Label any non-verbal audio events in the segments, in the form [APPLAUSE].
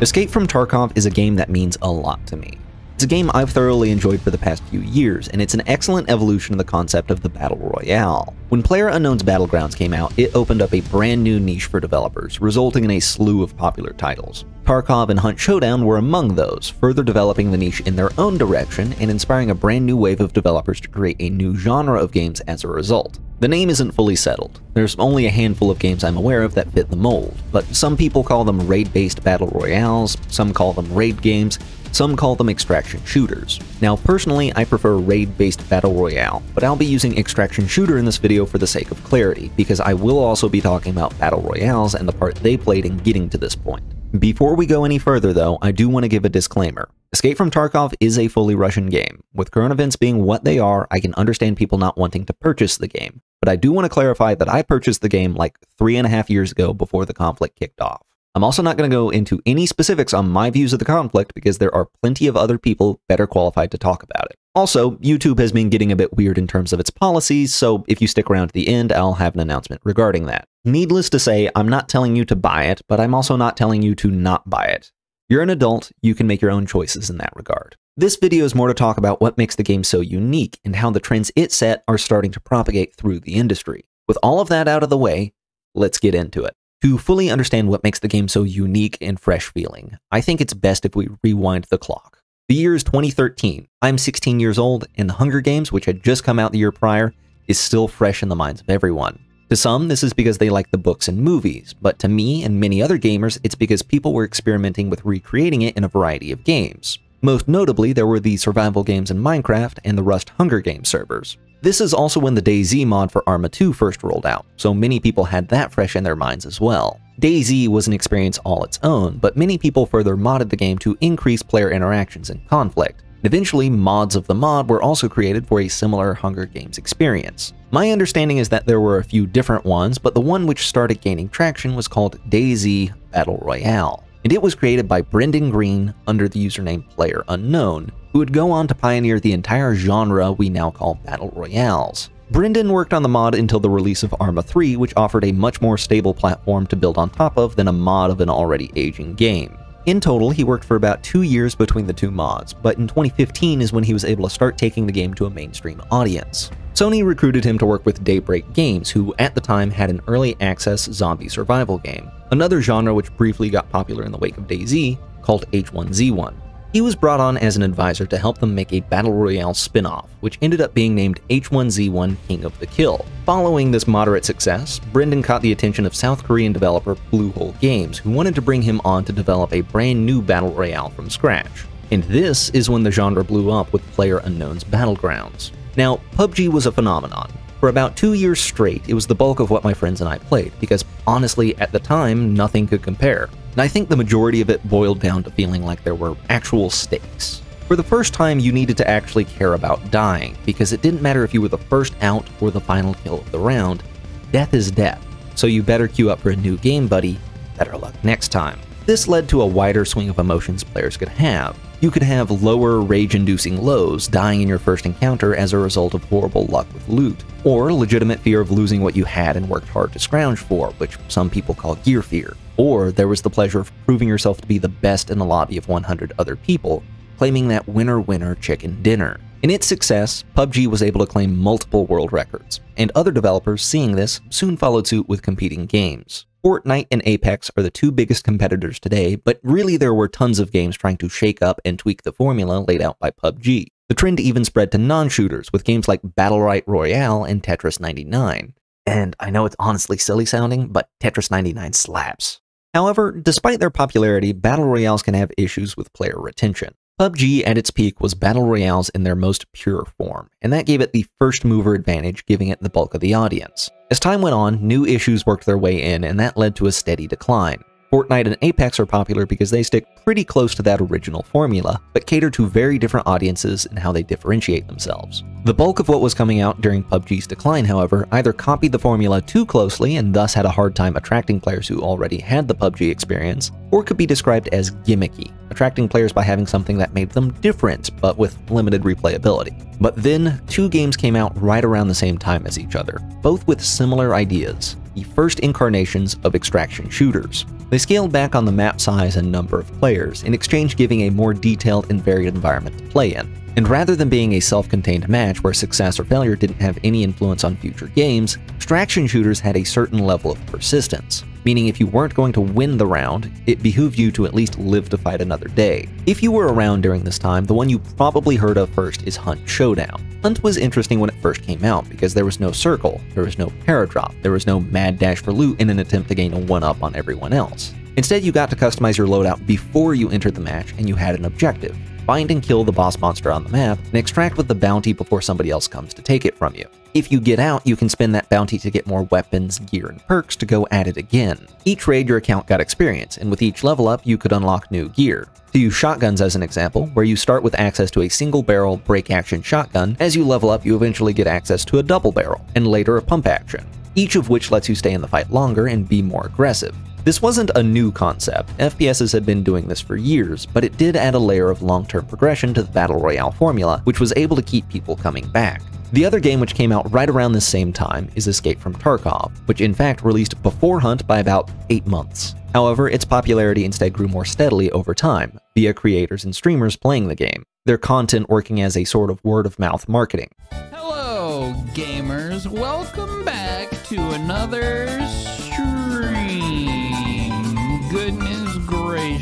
Escape from Tarkov is a game that means a lot to me. It's a game I've thoroughly enjoyed for the past few years, and it's an excellent evolution of the concept of the Battle Royale. When PlayerUnknown's Battlegrounds came out, it opened up a brand new niche for developers, resulting in a slew of popular titles. Tarkov and Hunt Showdown were among those, further developing the niche in their own direction and inspiring a brand new wave of developers to create a new genre of games as a result. The name isn't fully settled. There's only a handful of games I'm aware of that fit the mold, but some people call them raid-based battle royales, some call them raid games, some call them extraction shooters. Now personally, I prefer raid-based battle royale, but I'll be using extraction shooter in this video for the sake of clarity, because I will also be talking about battle royales and the part they played in getting to this point. Before we go any further though, I do want to give a disclaimer. Escape from Tarkov is a fully Russian game. With current events being what they are, I can understand people not wanting to purchase the game. But I do want to clarify that I purchased the game like three and a half years ago before the conflict kicked off. I'm also not going to go into any specifics on my views of the conflict because there are plenty of other people better qualified to talk about it. Also, YouTube has been getting a bit weird in terms of its policies, so if you stick around to the end, I'll have an announcement regarding that. Needless to say, I'm not telling you to buy it, but I'm also not telling you to not buy it. You're an adult, you can make your own choices in that regard. This video is more to talk about what makes the game so unique and how the trends it set are starting to propagate through the industry. With all of that out of the way, let's get into it. To fully understand what makes the game so unique and fresh feeling, I think it's best if we rewind the clock. The year is 2013. I'm 16 years old, and The Hunger Games, which had just come out the year prior, is still fresh in the minds of everyone. To some, this is because they like the books and movies, but to me and many other gamers, it's because people were experimenting with recreating it in a variety of games. Most notably, there were the survival games in Minecraft and the Rust Hunger Games servers. This is also when the DayZ mod for Arma 2 first rolled out, so many people had that fresh in their minds as well. DayZ was an experience all its own, but many people further modded the game to increase player interactions and conflict. Eventually, mods of the mod were also created for a similar Hunger Games experience. My understanding is that there were a few different ones, but the one which started gaining traction was called DayZ Battle Royale, and it was created by Brendan Greene under the username Player Unknown, who would go on to pioneer the entire genre we now call Battle Royales. Brendan worked on the mod until the release of Arma 3, which offered a much more stable platform to build on top of than a mod of an already aging game. In total, he worked for about two years between the two mods, but in 2015 is when he was able to start taking the game to a mainstream audience. Sony recruited him to work with Daybreak Games, who at the time had an early access zombie survival game, another genre which briefly got popular in the wake of DayZ, called H1Z1. He was brought on as an advisor to help them make a Battle Royale spin off, which ended up being named H1Z1 King of the Kill. Following this moderate success, Brendan caught the attention of South Korean developer Bluehole Games, who wanted to bring him on to develop a brand new Battle Royale from scratch. And this is when the genre blew up with Player Unknown's Battlegrounds. Now, PUBG was a phenomenon. For about two years straight, it was the bulk of what my friends and I played, because honestly, at the time, nothing could compare and I think the majority of it boiled down to feeling like there were actual stakes. For the first time, you needed to actually care about dying, because it didn't matter if you were the first out or the final kill of the round, death is death, so you better queue up for a new game buddy, better luck next time. This led to a wider swing of emotions players could have. You could have lower rage-inducing lows, dying in your first encounter as a result of horrible luck with loot, or legitimate fear of losing what you had and worked hard to scrounge for, which some people call gear fear. Or there was the pleasure of proving yourself to be the best in the lobby of 100 other people, claiming that winner winner chicken dinner. In its success, PUBG was able to claim multiple world records, and other developers seeing this soon followed suit with competing games. Fortnite and Apex are the two biggest competitors today, but really there were tons of games trying to shake up and tweak the formula laid out by PUBG. The trend even spread to non-shooters with games like Battlerite Royale and Tetris 99. And I know it's honestly silly sounding, but Tetris 99 slaps. However, despite their popularity, Battle Royales can have issues with player retention. PUBG at its peak was Battle Royales in their most pure form, and that gave it the first mover advantage, giving it the bulk of the audience. As time went on, new issues worked their way in, and that led to a steady decline. Fortnite and Apex are popular because they stick pretty close to that original formula, but cater to very different audiences and how they differentiate themselves. The bulk of what was coming out during PUBG's decline, however, either copied the formula too closely and thus had a hard time attracting players who already had the PUBG experience, or could be described as gimmicky, attracting players by having something that made them different, but with limited replayability. But then, two games came out right around the same time as each other, both with similar ideas, the first incarnations of extraction shooters. They scaled back on the map size and number of players, in exchange giving a more detailed and varied environment to play in. And rather than being a self-contained match where success or failure didn't have any influence on future games, extraction shooters had a certain level of persistence meaning if you weren't going to win the round, it behooved you to at least live to fight another day. If you were around during this time, the one you probably heard of first is Hunt Showdown. Hunt was interesting when it first came out because there was no circle, there was no paradrop, there was no mad dash for loot in an attempt to gain a one-up on everyone else. Instead, you got to customize your loadout before you entered the match and you had an objective find and kill the boss monster on the map, and extract with the bounty before somebody else comes to take it from you. If you get out, you can spend that bounty to get more weapons, gear, and perks to go at it again. Each raid your account got experience, and with each level up, you could unlock new gear. To use shotguns as an example, where you start with access to a single barrel break action shotgun, as you level up you eventually get access to a double barrel, and later a pump action, each of which lets you stay in the fight longer and be more aggressive. This wasn't a new concept, FPSs had been doing this for years, but it did add a layer of long-term progression to the Battle Royale formula, which was able to keep people coming back. The other game which came out right around the same time is Escape from Tarkov, which in fact released before Hunt by about 8 months. However, its popularity instead grew more steadily over time, via creators and streamers playing the game, their content working as a sort of word-of-mouth marketing. Hello, gamers! Welcome back to another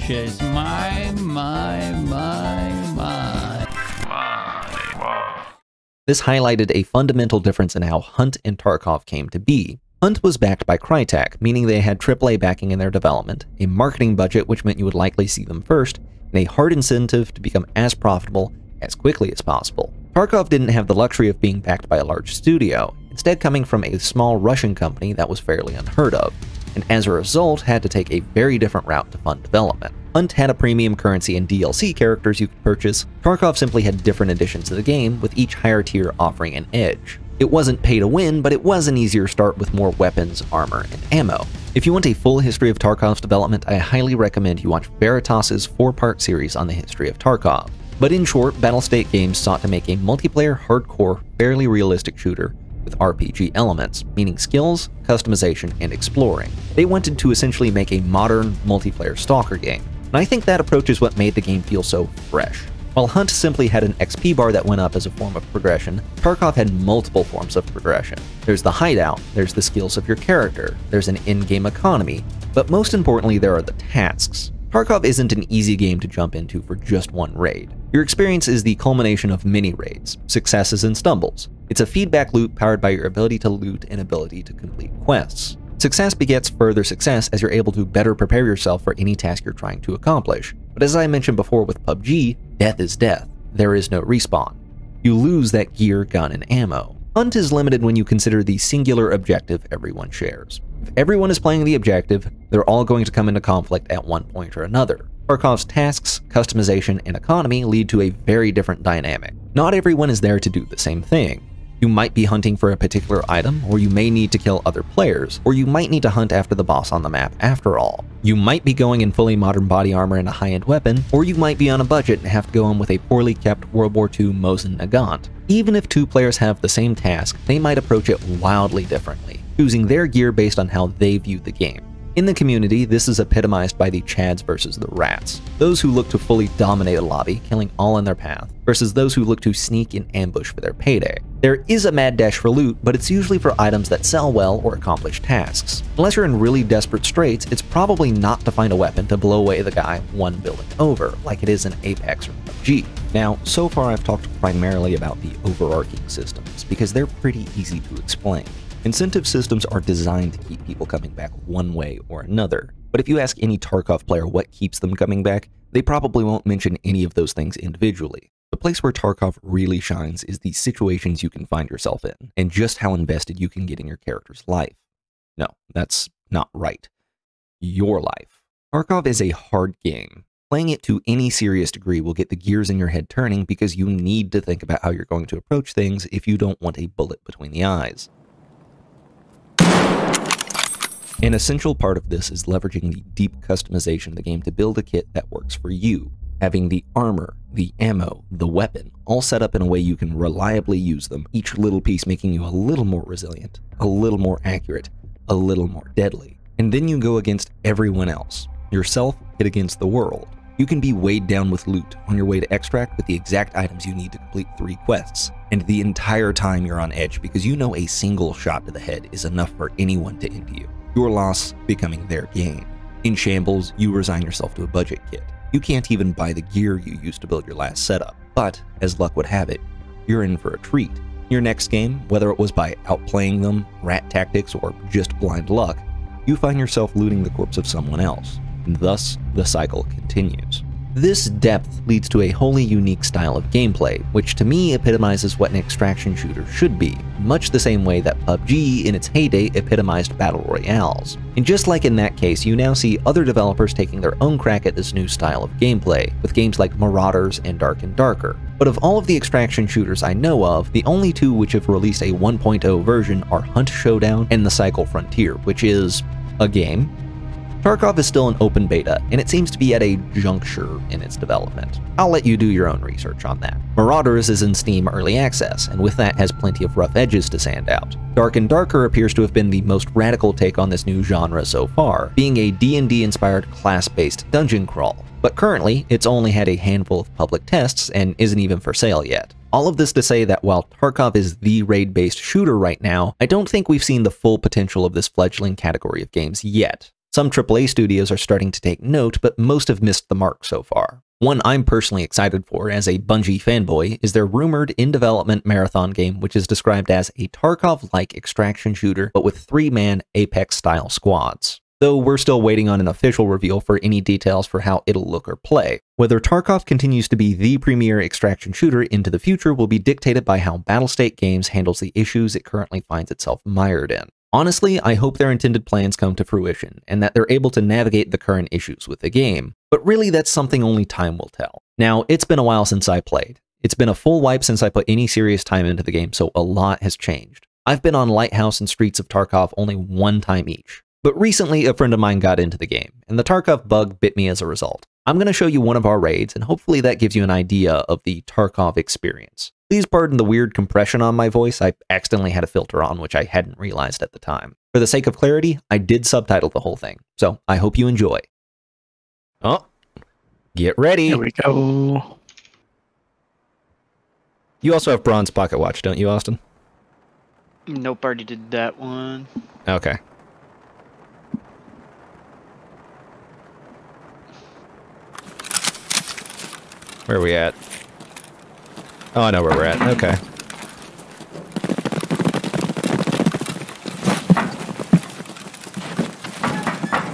gracious. My, my, my, my. This highlighted a fundamental difference in how Hunt and Tarkov came to be. Hunt was backed by Crytek, meaning they had AAA backing in their development, a marketing budget which meant you would likely see them first, and a hard incentive to become as profitable as quickly as possible. Tarkov didn't have the luxury of being backed by a large studio, instead coming from a small Russian company that was fairly unheard of and as a result had to take a very different route to fund development. Hunt had a premium currency and DLC characters you could purchase, Tarkov simply had different additions to the game, with each higher tier offering an edge. It wasn't pay to win, but it was an easier start with more weapons, armor, and ammo. If you want a full history of Tarkov's development, I highly recommend you watch Veritas's four-part series on the history of Tarkov. But in short, Battlestate Games sought to make a multiplayer, hardcore, fairly realistic shooter with RPG elements, meaning skills, customization, and exploring. They wanted to essentially make a modern, multiplayer stalker game, and I think that approach is what made the game feel so fresh. While Hunt simply had an XP bar that went up as a form of progression, Tarkov had multiple forms of progression. There's the hideout, there's the skills of your character, there's an in-game economy, but most importantly there are the tasks. Tarkov isn't an easy game to jump into for just one raid. Your experience is the culmination of many raids, successes and stumbles. It's a feedback loop powered by your ability to loot and ability to complete quests. Success begets further success as you're able to better prepare yourself for any task you're trying to accomplish. But as I mentioned before with PUBG, death is death. There is no respawn. You lose that gear, gun, and ammo. Hunt is limited when you consider the singular objective everyone shares. If everyone is playing the objective, they're all going to come into conflict at one point or another. Tarkov's tasks, customization, and economy lead to a very different dynamic. Not everyone is there to do the same thing. You might be hunting for a particular item, or you may need to kill other players, or you might need to hunt after the boss on the map after all. You might be going in fully modern body armor and a high-end weapon, or you might be on a budget and have to go in with a poorly kept World War II Mosin Nagant. Even if two players have the same task, they might approach it wildly differently, choosing their gear based on how they view the game. In the community, this is epitomized by the Chads versus the Rats, those who look to fully dominate a lobby, killing all in their path, versus those who look to sneak and ambush for their payday. There is a mad dash for loot, but it's usually for items that sell well or accomplish tasks. Unless you're in really desperate straits, it's probably not to find a weapon to blow away the guy one building over, like it is in Apex or PUBG. Now, so far I've talked primarily about the overarching systems, because they're pretty easy to explain. Incentive systems are designed to keep people coming back one way or another. But if you ask any Tarkov player what keeps them coming back, they probably won't mention any of those things individually. The place where Tarkov really shines is the situations you can find yourself in, and just how invested you can get in your character's life. No, that's not right. Your life. Tarkov is a hard game. Playing it to any serious degree will get the gears in your head turning because you need to think about how you're going to approach things if you don't want a bullet between the eyes. An essential part of this is leveraging the deep customization of the game to build a kit that works for you, having the armor, the ammo, the weapon, all set up in a way you can reliably use them, each little piece making you a little more resilient, a little more accurate, a little more deadly. And then you go against everyone else. Yourself hit against the world. You can be weighed down with loot on your way to extract with the exact items you need to complete three quests. And the entire time you're on edge because you know a single shot to the head is enough for anyone to end you. Your loss becoming their gain. In shambles, you resign yourself to a budget kit. You can't even buy the gear you used to build your last setup. But, as luck would have it, you're in for a treat. Your next game, whether it was by outplaying them, rat tactics, or just blind luck, you find yourself looting the corpse of someone else and thus the cycle continues. This depth leads to a wholly unique style of gameplay, which to me epitomizes what an extraction shooter should be, much the same way that PUBG in its heyday epitomized battle royales. And just like in that case, you now see other developers taking their own crack at this new style of gameplay, with games like Marauders and Dark and Darker. But of all of the extraction shooters I know of, the only two which have released a 1.0 version are Hunt Showdown and The Cycle Frontier, which is a game, Tarkov is still an open beta, and it seems to be at a juncture in its development. I'll let you do your own research on that. Marauders is in Steam Early Access, and with that has plenty of rough edges to sand out. Dark and Darker appears to have been the most radical take on this new genre so far, being a D&D inspired class-based dungeon crawl. But currently, it's only had a handful of public tests and isn't even for sale yet. All of this to say that while Tarkov is the raid based shooter right now, I don't think we've seen the full potential of this fledgling category of games yet. Some AAA studios are starting to take note, but most have missed the mark so far. One I'm personally excited for as a Bungie fanboy is their rumored in development marathon game, which is described as a Tarkov like extraction shooter, but with three man Apex style squads. Though we're still waiting on an official reveal for any details for how it'll look or play. Whether Tarkov continues to be the premier extraction shooter into the future will be dictated by how Battlestate Games handles the issues it currently finds itself mired in. Honestly, I hope their intended plans come to fruition and that they're able to navigate the current issues with the game, but really that's something only time will tell. Now, it's been a while since I played. It's been a full wipe since I put any serious time into the game, so a lot has changed. I've been on Lighthouse and Streets of Tarkov only one time each. But recently, a friend of mine got into the game, and the Tarkov bug bit me as a result. I'm going to show you one of our raids, and hopefully that gives you an idea of the Tarkov experience. Please pardon the weird compression on my voice. I accidentally had a filter on, which I hadn't realized at the time. For the sake of clarity, I did subtitle the whole thing, so I hope you enjoy. Oh, get ready. Here we go. You also have bronze pocket watch, don't you, Austin? Nope, already did that one. Okay. Where are we at? Oh, I know where we're at. Okay.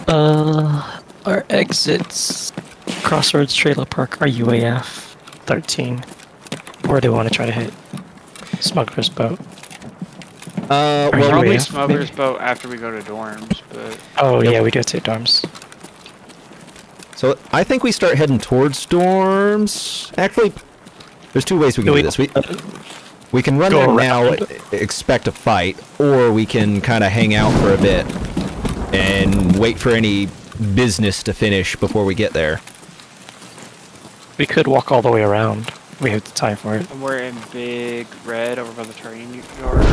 Uh, our exits Crossroads Trailer Park are UAF 13. Where do we want to try to hit? Smuggler's Boat. Uh, Are well, you Probably maybe- Smuggler's Boat after we go to dorms, but Oh, yeah, we do have to hit dorms. So I think we start heading towards dorms. Actually, there's two ways we can Do do we- this. We we can run there now, around. e- expect a fight, or we can kind of hang out for a bit and wait for any business to finish before we get there. We could walk all the way around. We have the time for it. we're in Big Red over by the train yard.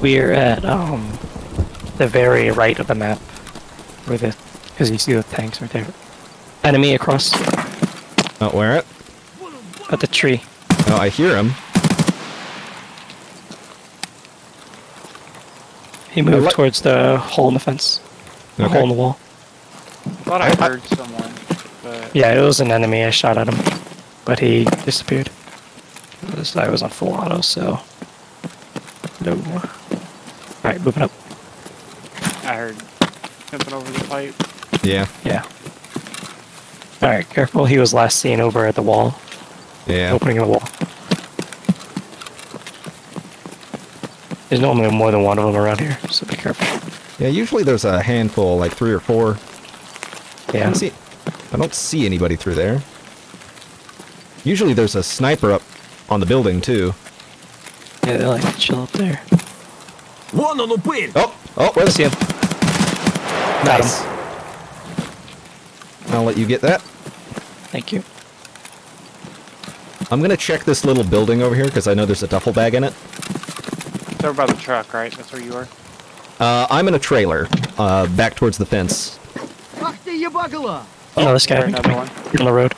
We're at um the very right of the map, where the because you see the tanks right there. Enemy across Oh, where it? at the tree. Oh, I hear him. He moved let- towards the hole in the fence, the Okay. hole in the wall. Thought I, I- I- heard someone, but Yeah, it was an enemy. I shot at him, but he disappeared. This guy was on full auto, so no. All right, moving up. I heard jumping over the pipe. Yeah, Yeah. All right, careful. He was last seen over at the wall, yeah. opening the wall. There's normally more than one of them around here, so be careful. Yeah, usually there's a handful, like three or four. I Yeah. don't see, I don't see anybody through there. Usually there's a sniper up on the building too. Yeah, they like to chill up there. One on the win! Oh, oh, where's See him? Got Nice. I'll let you get that. Thank you. I'm gonna check this little building over here because I know there's a duffel bag in it. It's over by the truck, right? That's where you are. Uh, I'm in a trailer, uh, back towards the fence. Oh, oh this guy another one. on the road.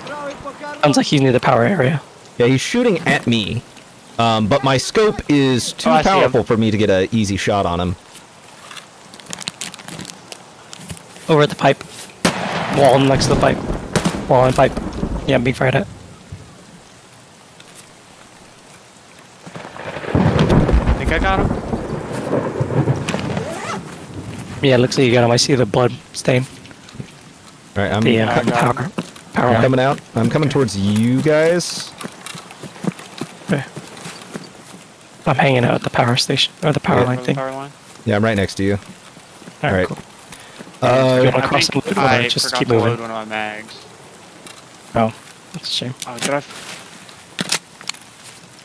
Sounds like he's near the power area. Yeah, he's shooting at me. Um, but my scope is too oh, powerful for me to get an easy shot on him. Over at the pipe. Wall next to the pipe. Wall and pipe. Yeah, I'm fired at. Think I got him? Yeah, looks like you got him. I see the blood stain. All right, I'm the, uh, the power him. Power I'm coming out. I'm coming towards you guys. Okay. I'm hanging out at the power station or the power Yeah. line thing. power line. Yeah, I'm right next to you. All Alright. cool. Uh, You wanna I cross think and load, or I just keep to moving? load one of my mags. Oh, that's a shame. Oh, did I? f-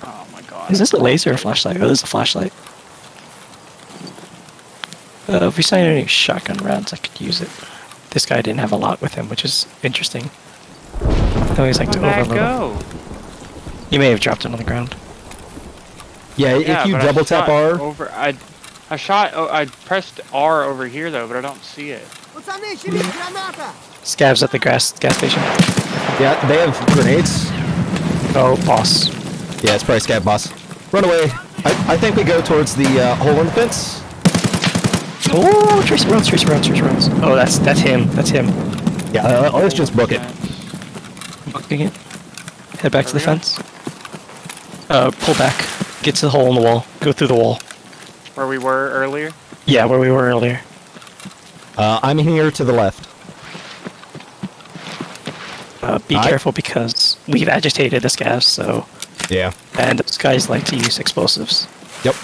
Oh my god. Is this a laser or a flashlight? Oh, this is a flashlight. Uh, if we find any shotgun rounds, I could use it. This guy didn't have a lot with him, which is interesting. I always like to overload. Go? You may have dropped it on the ground. Yeah, yeah if you double tap R. Over, I, I shot. Oh, I pressed R over here though, but I don't see it. Scavs at the gas gas station. Yeah, they have grenades. Oh, boss. Yeah, it's probably scav boss. Run away. I, I think we go towards the uh, hole in the fence. Oh, Tracy runs, Tracy runs, Tracy runs. Oh, that's that's him. That's him. Yeah, uh, let's just book it. Booking it. Head back to the There we fence. Uh, pull back. Get to the hole in the wall. Go through the wall. Where we were earlier. Yeah, where we were earlier. Uh, I'm here to the left. Uh, be I- careful because we've agitated this gas, so Yeah. and those guys like to use explosives. Yep.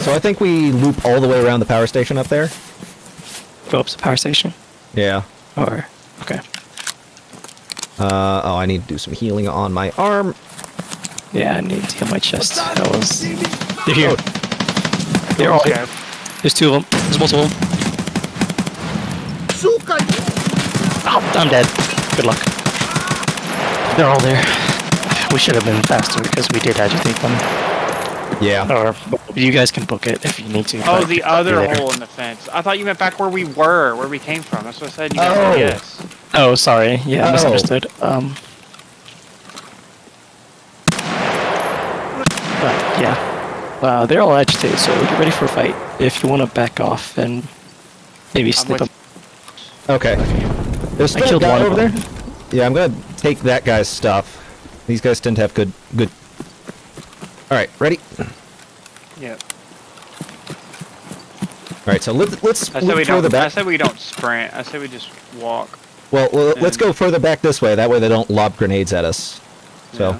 So I think we loop all the way around the power station up there. Go up to the power station, Yeah. or okay, uh, oh, I need to do some healing on my arm. Yeah, I need to heal my chest. That was... They're here. Oh. They're all here. There's two of them. There's multiple of them. Oh, I'm dead. Good luck. They're all there. We should have been faster because we did agitate them. Yeah. Or you guys can book it if you need to. Oh, the other hole in the fence. I thought you meant back where we were, where we came from. That's what I said. You oh. guys oh. yes. Oh, sorry. Yeah, I Oh. misunderstood. Um. But yeah, uh, they're all agitated, so get ready for a fight. If you want to back off and maybe snip with them. Okay. There's I still a killed guy one of over there. them. Yeah, I'm gonna take that guy's stuff. These guys tend to have good, good. All right, ready? Yeah. All right, so let, let's I said loop we further don't. I back. said we don't sprint. I said we just walk. Well, well let's go further back this way. That way they don't lob grenades at us. So,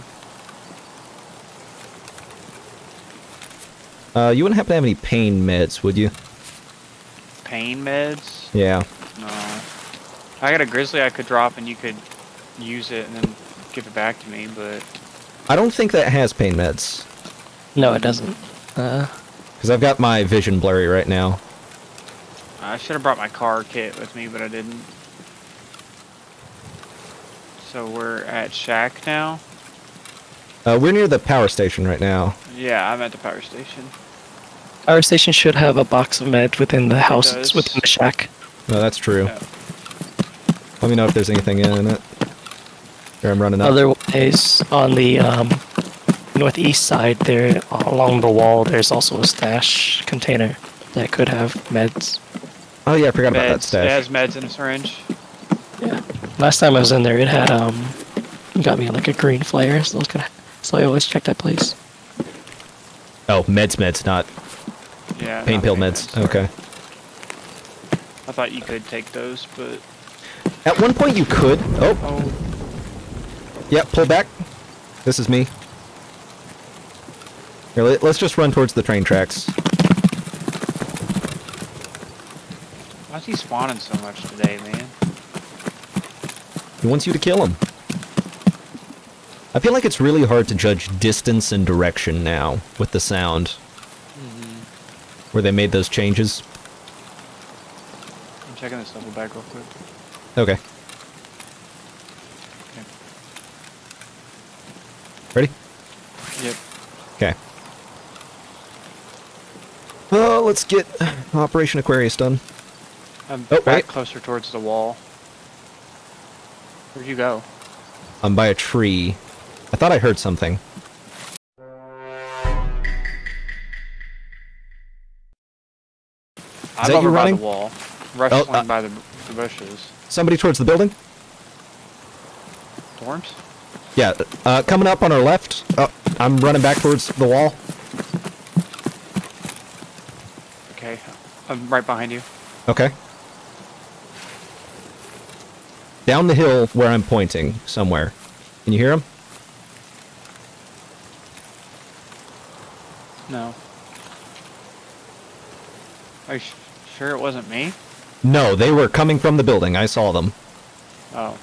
uh, you wouldn't happen to have any pain meds, would you? Pain meds? Yeah. No. I got a grizzly I could drop and you could use it and then give it back to me, but I don't think that has pain meds No, it doesn't. Uh, because I've got my vision blurry right now. I should have brought my car kit with me, but I didn't. So we're at Shack now. Uh, we're near the power station right now. Yeah, I'm at the power station. our station should have a box of med within the house, does. within the shack. No, that's true. Yeah. Let me know if there's anything in it. Here, I'm running up. Otherwise, on the um, northeast side, there along the wall, there's also a stash container that could have meds. Oh yeah, I forgot about that Meds. It has meds in a syringe. Yeah. Last time I was in there, it had um, got me like a green flare, so I was gonna, so I always check that place. Oh, meds, meds, not Yeah. pain not pill pain meds. sorry. Okay. I thought you could take those, but At one point you could. Oh, oh, yeah, pull back. This is me. Here, let, us just run towards the train tracks. why's he spawning so much today, man? He wants you to kill him. I feel like it's really hard to judge distance and direction now with the sound. Mm-hmm. Where they made those changes. I'm checking this double bag real quick. Okay. Okay. Ready? Yep. Okay. Well, let's get Operation Aquarius done. I'm Oh, back wait. closer towards the wall. Where'd you go? I'm by a tree. I thought I heard something. I'm that over you by running? the wall. Wrestling uh- by the, the bushes. Somebody towards the building? Dorms? Yeah, uh, coming up on our left. Oh, I'm running back towards the wall. Okay. I'm right behind you. Okay. Down the hill where I'm pointing, somewhere. Can you hear him? No. Are you sh- sure it wasn't me? No, they were coming from the building. I saw them. Oh.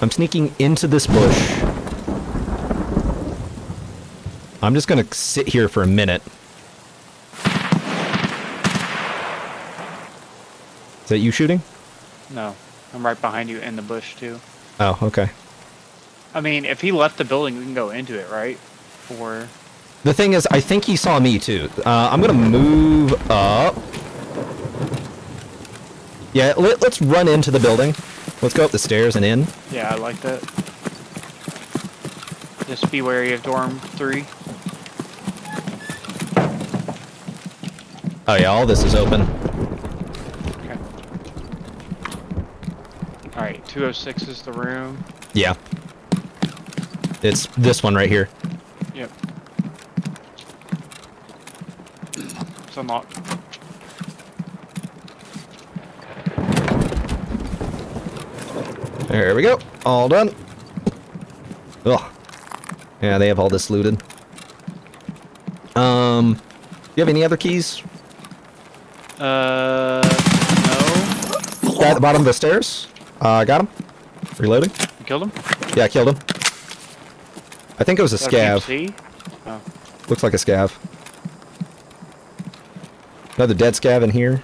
I'm sneaking into this bush. I'm just gonna sit here for a minute. Is that you shooting? No. I'm right behind you in the bush too. Oh, okay. I mean, if he left the building, we can go into it, right? Or The thing is, I think he saw me too. Uh, I'm gonna move up. Yeah, let, let's run into the building. Let's go up the stairs and in. yeah, I like that. Just be wary of dorm three. Oh yeah, all this is open. Okay. All right, 206 is the room. Yeah. It's this one right here. Yep. It's unlocked. There we go. All done. Ugh. Yeah, they have all this looted. Um, you have any other keys? Uh, no. Guy at the bottom of the stairs. Uh, got him. Reloading. You killed him? Yeah, I killed him. I think it was a scav. Oh, Looks like a scav. Another dead scav in here.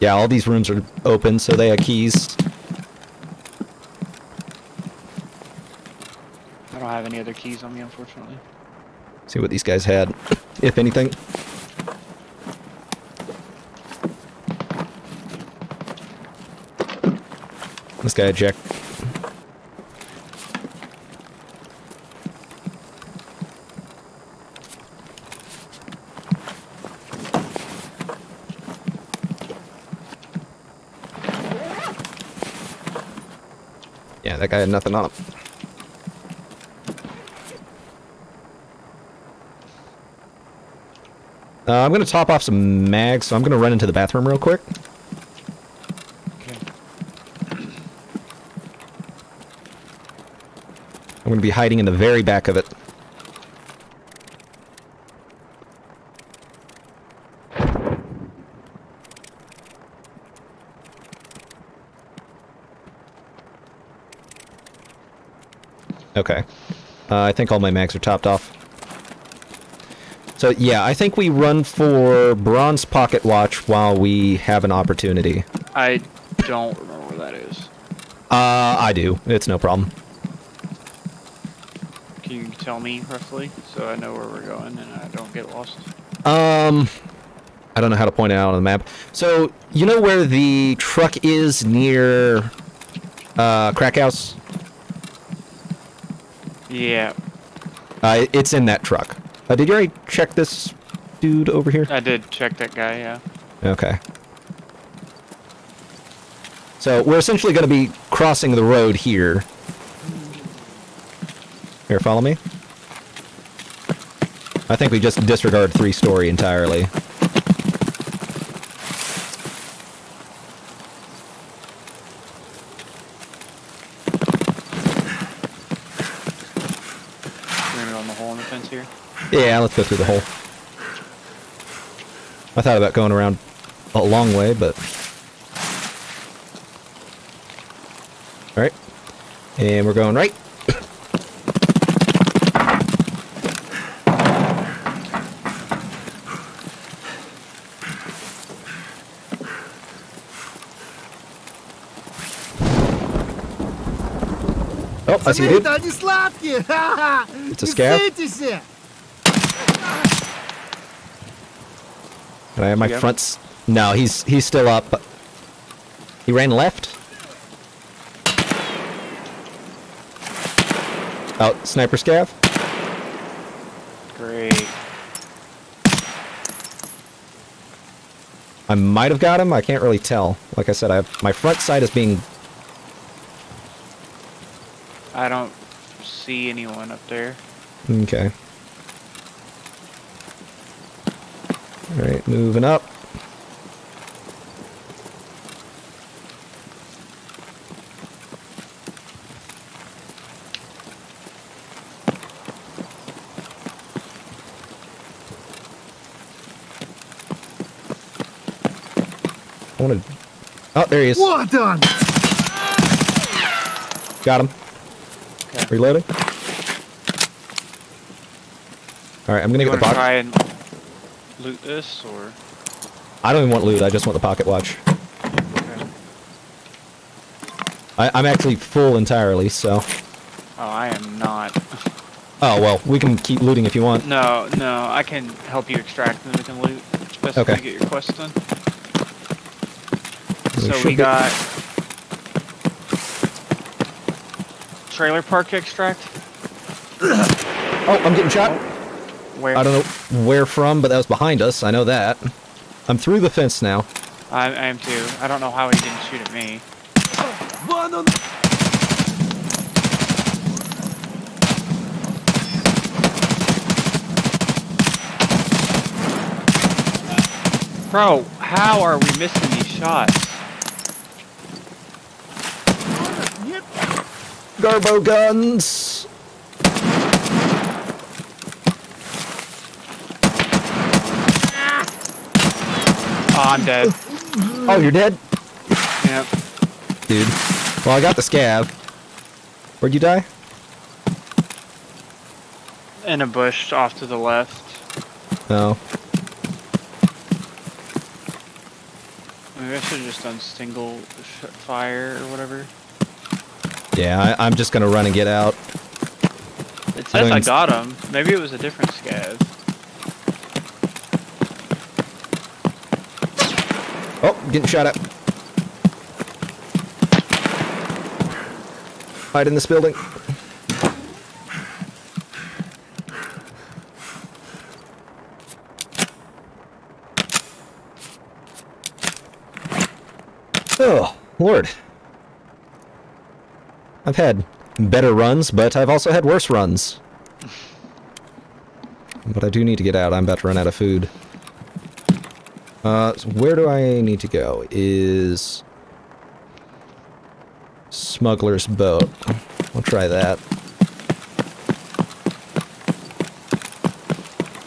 Yeah, all these rooms are open, so they have keys. I don't have any other keys on me, unfortunately. See what these guys had, if anything. This guy Jack. Yeah, that guy had nothing on him. Uh, I'm gonna top off some mags, so I'm gonna run into the bathroom real quick. Okay. I'm gonna be hiding in the very back of it. Okay. Uh, I think all my mags are topped off. So yeah, I think we run for bronze pocket watch while we have an opportunity. I don't remember where that is. Uh, I do. It's no problem. Can you tell me roughly so I know where we're going and I don't get lost? Um, I don't know how to point it out on the map. So you know where the truck is near uh, Crack House? Yeah, Uh, it's in that truck. Uh, did you already check this dude over here? I did check that guy, yeah. Okay. So we're essentially going to be crossing the road here. Here, follow me. I think we just disregard three story entirely. We're gonna go in the hole in the fence here. Yeah, let's go through the hole. I thought about going around a long way, but... Alright. And we're going right. Oh, I see you, dude. [LAUGHS] It's a scav. Right, my front's... No, he's he's still up. He ran left. Out, oh, sniper scav. Great. I might have got him. I can't really tell. Like I said, I have, my front side is being... I don't see anyone up there. Okay. Alright, moving up. I wanna... Oh, there he is. What? done! Got him. Okay. Reloading. Alright, I'm gonna you get the box. Try and loot this, or I don't even want loot. I just want the pocket watch. okay. I, I'm actually full entirely, so. Oh, I am not. Oh well, we can keep looting if you want. No, no, I can help you extract and then we can loot. Best Okay. to get your quest done. We So we be- got trailer park extract. Oh, I'm getting shot. Where? I don't know where from, but that was behind us. I know that. I'm through the fence now. I, I am too. I don't know how he didn't shoot at me. Bro, how are we missing these shots? Garbo guns! I'm dead. [LAUGHS] Oh, you're dead, Yep. dude. Well, I got the scav. Where'd you die? In a bush off to the left. Oh, Maybe I should have just done single sh- fire or whatever. yeah. I, I'm just gonna run and get out. It I says don't I got him. Maybe it was a different scav. Oh, getting shot at. Hide in this building. Oh, Lord. I've had better runs, but I've also had worse runs. But I do need to get out. I'm about to run out of food. Uh, so where do I need to go? Is Smuggler's Boat. We'll try that.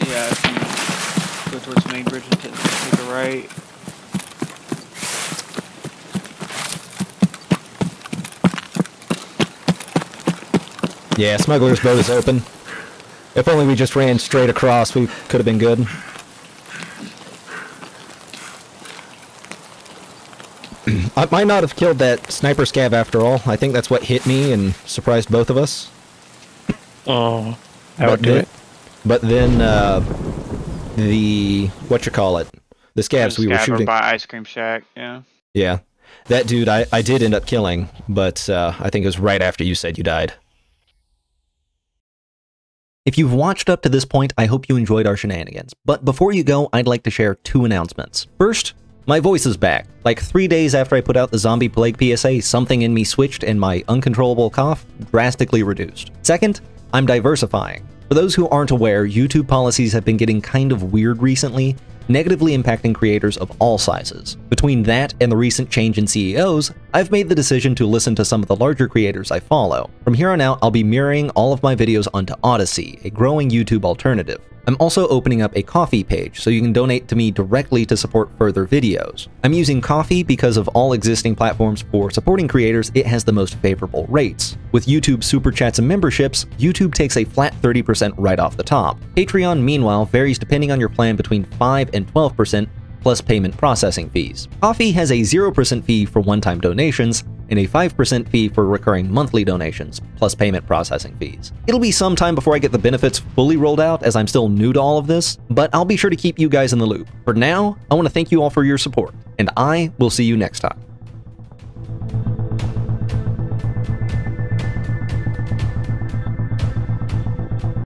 Yeah, if you go towards main bridge and take a right. Yeah, Smuggler's Boat is open. If only we just ran straight across, we could have been good. I might not have killed that sniper scav after all. I think that's what hit me and surprised both of us. Oh, I But would do then- it. But then, uh, the, what you call it? The scavs Just we were scav over shooting. by Ice Cream Shack. Yeah. Yeah. That dude I, I did end up killing, but uh, I think it was right after you said you died. If you've watched up to this point, I hope you enjoyed our shenanigans. But before you go, I'd like to share two announcements. First, my voice is back. Like three days after I put out the Zombie Plague PSA, something in me switched and my uncontrollable cough drastically reduced. Second, I'm diversifying. For those who aren't aware, YouTube policies have been getting kind of weird recently, negatively impacting creators of all sizes. Between that and the recent change in CEOs, I've made the decision to listen to some of the larger creators I follow. From here on out, I'll be mirroring all of my videos onto Odysee, a growing YouTube alternative. I'm also opening up a Ko-Fi page so you can donate to me directly to support further videos. I'm using Ko-Fi because of all existing platforms for supporting creators, it has the most favorable rates. With YouTube Super Chats and memberships, YouTube takes a flat 30% right off the top. Patreon, meanwhile, varies depending on your plan between 5 and 12% plus payment processing fees. Ko-Fi has a 0% fee for one time donations, and a 5% fee for recurring monthly donations, plus payment processing fees. It'll be some time before I get the benefits fully rolled out, as I'm still new to all of this, but I'll be sure to keep you guys in the loop. For now, I want to thank you all for your support, and I will see you next time.